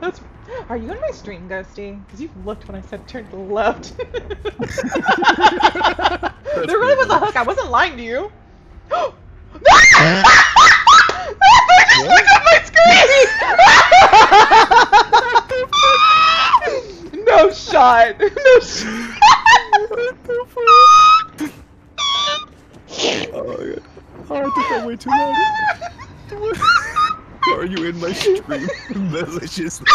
That's. Are you in my stream, Ghosty? Because you looked when I said turn to the left. there really was a hook. I wasn't lying to you. Look at my screen! no shot. No shot. Oh my god. Oh, I think I'm way too loud. Are you in my stream? Maliciously